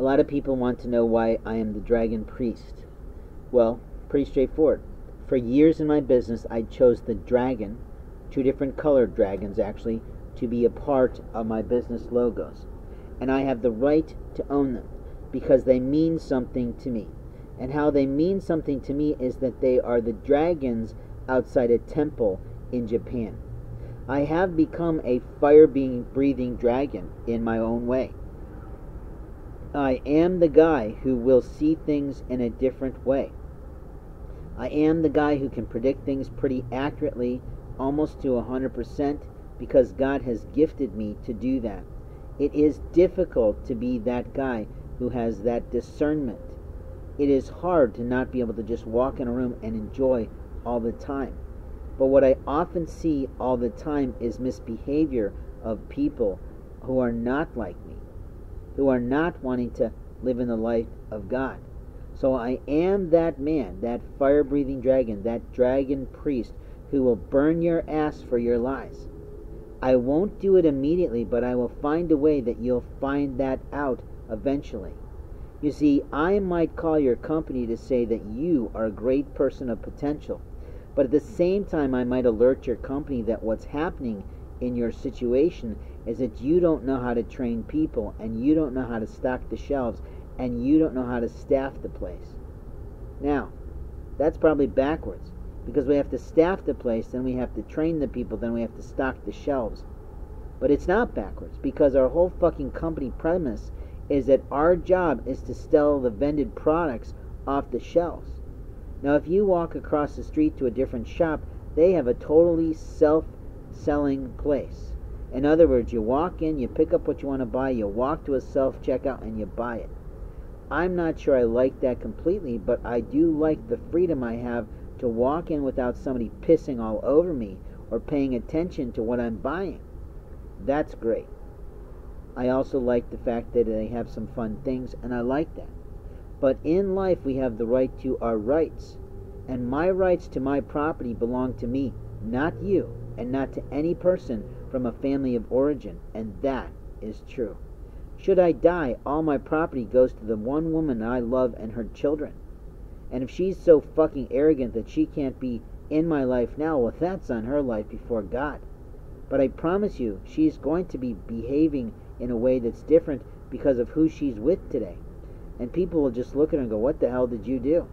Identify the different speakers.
Speaker 1: A lot of people want to know why I am the dragon priest. Well, pretty straightforward. For years in my business, I chose the dragon, two different colored dragons actually, to be a part of my business logos. And I have the right to own them because they mean something to me. And how they mean something to me is that they are the dragons outside a temple in Japan. I have become a fire being breathing dragon in my own way. I am the guy who will see things in a different way. I am the guy who can predict things pretty accurately, almost to 100%, because God has gifted me to do that. It is difficult to be that guy who has that discernment. It is hard to not be able to just walk in a room and enjoy all the time. But what I often see all the time is misbehavior of people who are not like me who are not wanting to live in the light of God. So I am that man, that fire breathing dragon, that dragon priest who will burn your ass for your lies. I won't do it immediately, but I will find a way that you'll find that out eventually. You see, I might call your company to say that you are a great person of potential, but at the same time, I might alert your company that what's happening in your situation is that you don't know how to train people and you don't know how to stock the shelves and you don't know how to staff the place. Now, that's probably backwards because we have to staff the place, then we have to train the people, then we have to stock the shelves. But it's not backwards because our whole fucking company premise is that our job is to sell the vended products off the shelves. Now, if you walk across the street to a different shop, they have a totally self selling place. In other words, you walk in, you pick up what you want to buy, you walk to a self checkout, and you buy it. I'm not sure I like that completely, but I do like the freedom I have to walk in without somebody pissing all over me or paying attention to what I'm buying. That's great. I also like the fact that they have some fun things, and I like that. But in life, we have the right to our rights. And my rights to my property belong to me, not you and not to any person from a family of origin, and that is true. Should I die, all my property goes to the one woman I love and her children. And if she's so fucking arrogant that she can't be in my life now, well, that's on her life before God. But I promise you, she's going to be behaving in a way that's different because of who she's with today. And people will just look at her and go, What the hell did you do?